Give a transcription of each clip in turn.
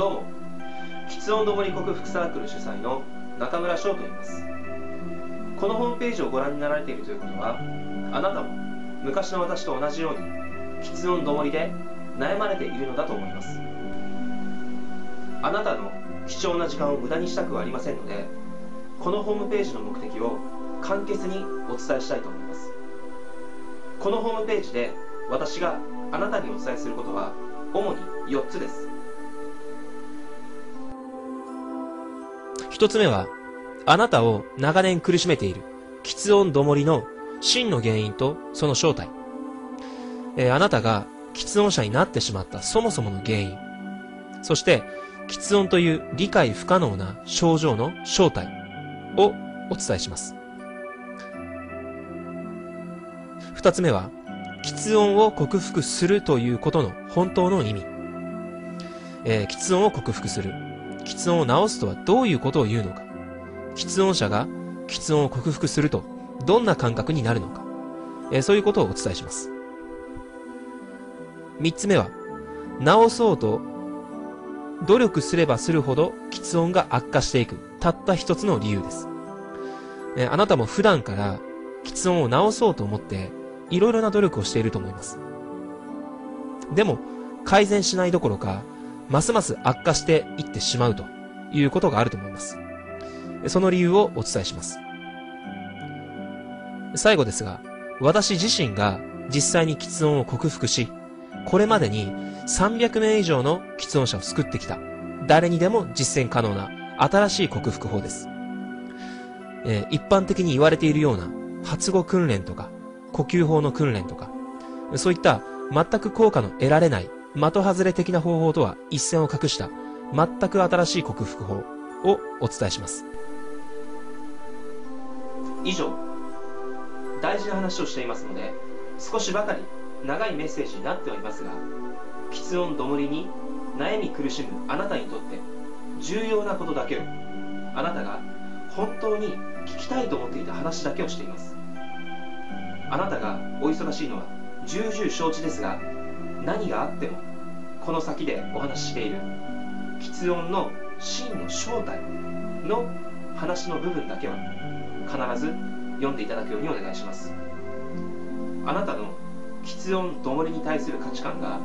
どうも。喫音どもり克服サークル主催の中村翔と言います。このホームページをご覧になられているということはあなたも昔の私と同じように喫音どもりで悩まれているのだと思います。あなたの貴重な時間を無駄にしたくはありませんのでこのホームページの目的を簡潔にお伝えしたいと思います。このホームページで私があなたにお伝えすることは主に4つです。一つ目は、あなたを長年苦しめている、喫音どもりの真の原因とその正体。えーあなたが喫音者になってしまったそもそもの原因。そして、喫音という理解不可能な症状の正体をお伝えします。二つ目は、喫音を克服するということの本当の意味。えー、喫音を克服する。喫音を治すとはどういうことを言うのか。喫音者が喫音を克服するとどんな感覚になるのか。えーそういうことをお伝えします。三つ目は、治そうと努力すればするほど喫音が悪化していく。たった一つの理由です。えーあなたも普段から喫音を治そうと思っていろいろな努力をしていると思います。でも、改善しないどころか、ますます悪化していってしまうということがあると思います。その理由をお伝えします。最後ですが、私自身が実際に喫音を克服し、これまでに300名以上の喫音者を救ってきた、誰にでも実践可能な新しい克服法です。えー一般的に言われているような発語訓練とか、呼吸法の訓練とか、そういった全く効果の得られない的外れ的な方法とは一線を画した全く新しい克服法をお伝えします。以上大事な話をしていますので少しばかり長いメッセージになってはいますが喫音どもりに悩み苦しむあなたにとって重要なことだけをあなたが本当に聞きたいと思っていた話だけをしていますあなたがお忙しいのは重々承知ですが何があってもこの先でお話ししている喫音の真の正体の話の部分だけは必ず読んでいただくようにお願いします。あなたの喫音どもりに対する価値観が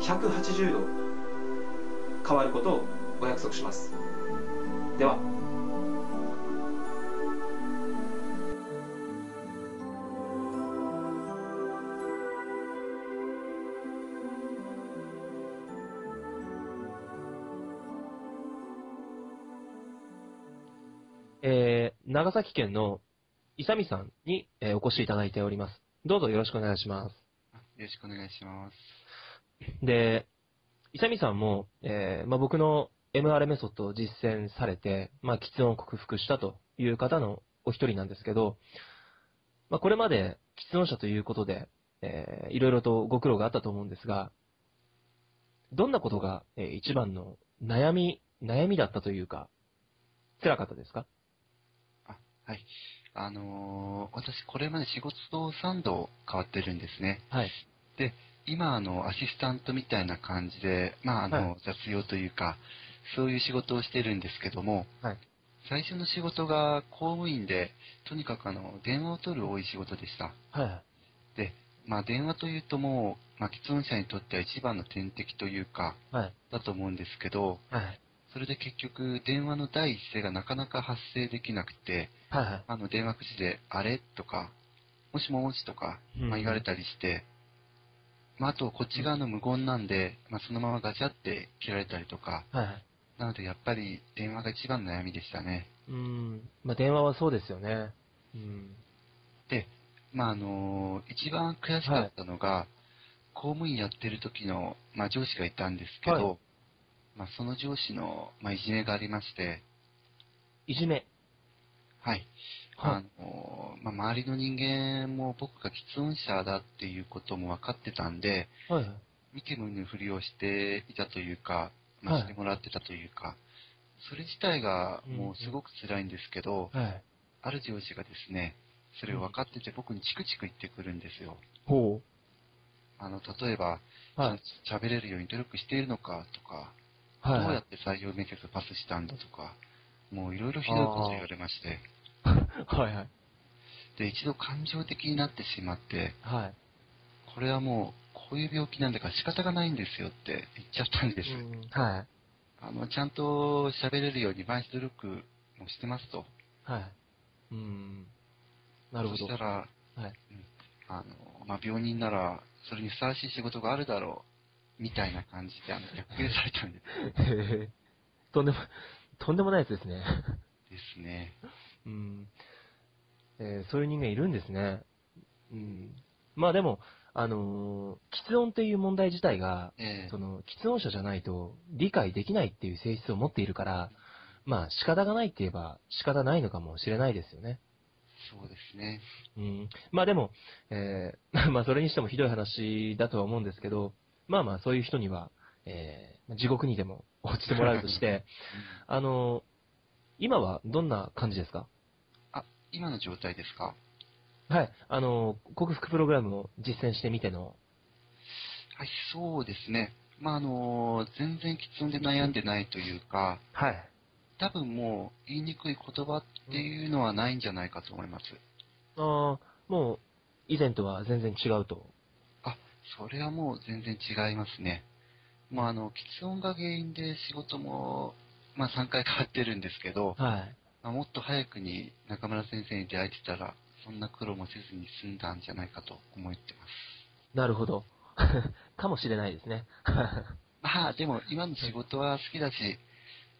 180度変わることをお約束します。ではえー、長崎県の伊佐美さんに、えーお越しいただいております。どうぞよろしくお願いします。よろしくお願いします。で、伊佐美さんも、えーまあ、僕の MR メソッドを実践されて、まあ、喫音を克服したという方のお一人なんですけど、まあ、これまで喫音者ということで、えーいろいろとご苦労があったと思うんですが、どんなことが、えー一番の悩み、悩みだったというか、辛かったですか？あ、はい。あのー私、これまで仕事と3度変わってるんですね。はい。で、今、あの、アシスタントみたいな感じで、まあ、あの、は雑用というか、そういう仕事をしてるんですけども、はい最初の仕事が公務員で、とにかくあの、電話を取る多い仕事でした。はい。で、まあ、電話というともう、まあ、喫音者にとっては一番の天敵というか、はい。だと思うんですけど、はい。それで結局、電話の第一声がなかなか発生できなくて、はい。はい。あの、電話口で、あれ？とか、もしもしとか、うんまあ、言われたりして、まあ、あと、こっち側の無言なんで、まあ、そのままガチャって切られたりとか、はい。はい。なので、やっぱり、電話が一番の悩みでしたね。うん。まあ、電話はそうですよね。うん。で、まあ、あのー一番悔しかったのが、公務員やってる時の、まあ、上司がいたんですけど、はいまあ、その上司の、まあ、いじめがありまして、いじめ。はい。はいあのーまあ、周りの人間も僕が喫音者だっていうことも分かってたんで、はい。はい。見て見ぬふりをしていたというか、まあ、はいしてもらってたというか、それ自体がもうすごく辛いんですけど、はい。ある上司がですね、それを分かってて僕にチクチク言ってくるんですよ。ほう。あの、例えば、はい。れるように努力しているのかとか、はいはいどうやって採用面接パスしたんだとか、もういろいろひどいこと言われまして、はいはい。で、一度感情的になってしまって、はい。これはもう、こういう病気なんだから仕方がないんですよって言っちゃったんです。うんはい。あの、ちゃんと喋れるように毎日努力もしてますと。はい。うん。なるほど。そしたら、はいうんあの、まあ、病人なら、それにふさわしい仕事があるだろう、みたいな感じで、あの、逆切れされたんでへへとんでも、とんでもないやつですね。ですね。うん。えーそういう人間いるんですね。うん。まあでも、あのー、喫音っていう問題自体が、ええその、喫音者じゃないと理解できないっていう性質を持っているから、まあ仕方がないって言えば仕方ないのかもしれないですよね。そうですね。うん。まあでも、えー まあそれにしてもひどい話だとは思うんですけど、まあまあそういう人には、えー地獄にでも落ちてもらうとして、あの、今はどんな感じですか？あ、今の状態ですか？はい。あの、克服プログラムを実践してみての。はい、そうですね。まあ、あの、全然喫音で悩んでないというか、はい。多分もう言いにくい言葉っていうのはないんじゃないかと思います。ああ、もう、以前とは全然違うと。あ、それはもう全然違いますね。もうあの、喫音が原因で仕事も、まあ3回変わってるんですけど、はい。まあ、もっと早くに中村先生に出会えてたら、そんな苦労もせずに済んだんじゃないかと思ってます。なるほど。かもしれないですね。まあ、でも今の仕事は好きだし、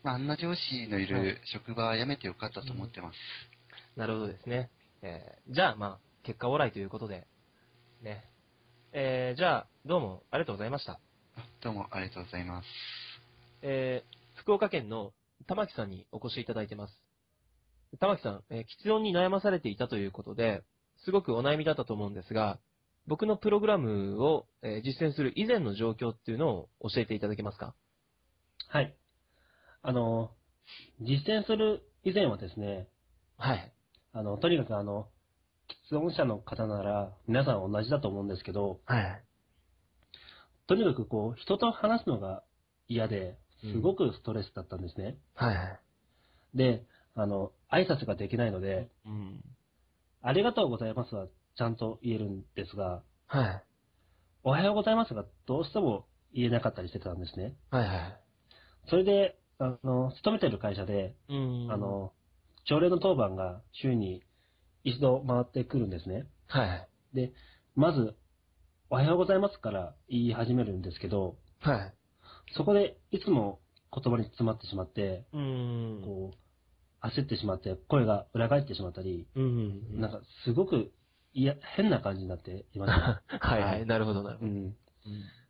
まあ、あんな上司のいはいる職場は辞めてよかったと思ってます。なるほどですね。えーじゃあ、まあ、結果オーライということで、ね。えーじゃあ、どうもありがとうございました。あどうもありがとうございます。えー福岡県の玉木さんにお越しいただいてます。玉木さん、えー、喫音に悩まされていたということで、すごくお悩みだったと思うんですが、僕のプログラムを、えー実践する以前の状況っていうのを教えていただけますか？はい。あの、実践する以前はですね、はい。あの、とにかくあの、喫音者の方なら皆さん同じだと思うんですけど、はい。とにかくこう、人と話すのが嫌で、すごくストレスだったんですね。はい。で、あの、挨拶ができないので、うん。ありがとうございますはちゃんと言えるんですが、はい。おはようございますがどうしても言えなかったりしてたんですね。はいはい。それで、あの、勤めてる会社で、うんあ、の、朝礼の当番が週に一度回ってくるんですね。はい。で、まず、おはようございますから言い始めるんですけど、はい。そこでいつも言葉に詰まってしまって、うん。こう、焦ってしまって声が裏返ってしまったり、うん。なんかすごくいや、変な感じになっていました。はいはい。なるほど、なるほど。うん。うん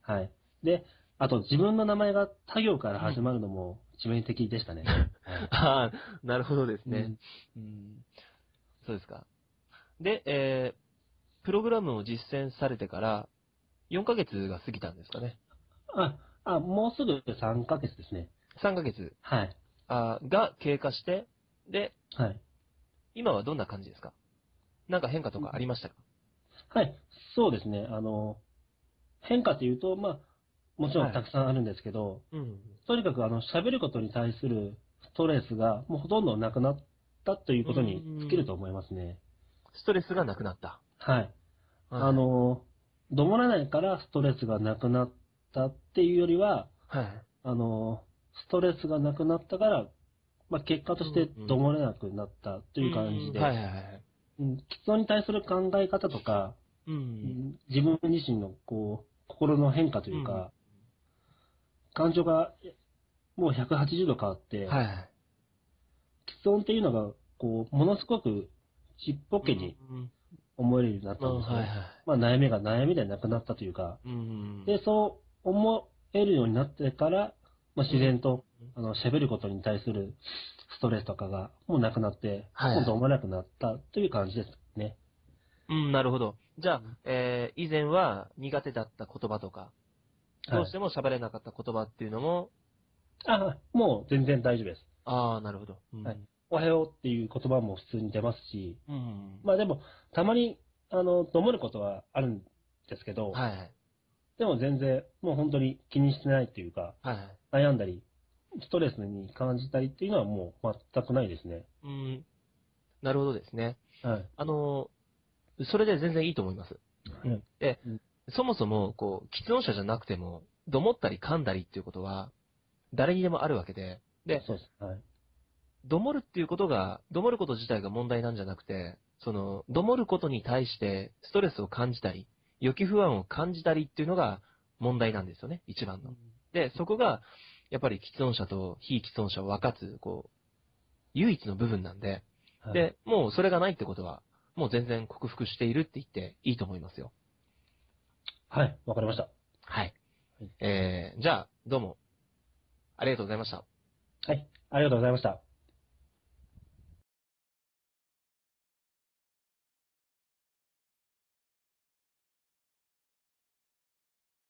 はい。で、あと自分の名前が他行から始まるのも致命的でしたね。は いああ、なるほどですね。うんうんそうですか。で、えー、プログラムを実践されてから、4ヶ月が過ぎたんですかね。あ、あ、もうすぐ3ヶ月ですね。3ヶ月はい。あーが経過して、で、はい。今はどんな感じですか？なんか変化とかありましたか？はい。そうですね。あの、変化というと、まあ、もちろんたくさんあるんですけど、うん。とにかくあの、喋ることに対するストレスがもうほとんどなくなったということに尽きると思いますね。ストレスがなくなった。はい。あ、の、どもらないからストレスがなくなったっていうよりは、はい。あの、ストレスがなくなったから、まあ、結果としてどもれなくなったという感じで、うんはいはいはい。うん、喫音に対する考え方とか、う。うんん自分自身のこう、心の変化というか、感情がもう180度変わって、はいはい。喫音っていうのが、こう、ものすごくちっぽけにうん。思えるようになったうんんですね。はいはい。まあ悩みが悩みでなくなったというか、うん。で、そう思えるようになってから、まあ、自然と、あの、喋ることに対するストレスとかがもうなくなって、はい今度思わなくなったという感じですね。うん、なるほど。じゃあ、えー、以前は苦手だった言葉とか、どうしても喋れなかった言葉っていうのも、あ、もう全然大丈夫です。ああ、なるほど。うんはいおはようっていう言葉も普通に出ますし、うん。まあでも、たまに、あの、どもることはあるんですけど、はいはい。でも全然、もう本当に気にしてないっていうか、はいはい。悩んだりストレスに感じたりっていうのはもう全くないですね。うん。なるほどですね。はい。あの、それで全然いいと思います。うんで、うんそもそも、こう、喫音者じゃなくても、どもったり噛んだりっていうことは、誰にでもあるわけで、で、そうです。はい。どもるっていうことが、どもること自体が問題なんじゃなくて、その、どもることに対してストレスを感じたり、予期不安を感じたりっていうのが問題なんですよね、一番の。で、そこが、やっぱり喫音者と非喫音者を分かつ、こう、唯一の部分なんで、はい、で、もうそれがないってことは、もう全然克服しているって言っていいと思いますよ。はい、わかりました。はいはい。えー、じゃあ、どうも、ありがとうございました。はい、ありがとうございました。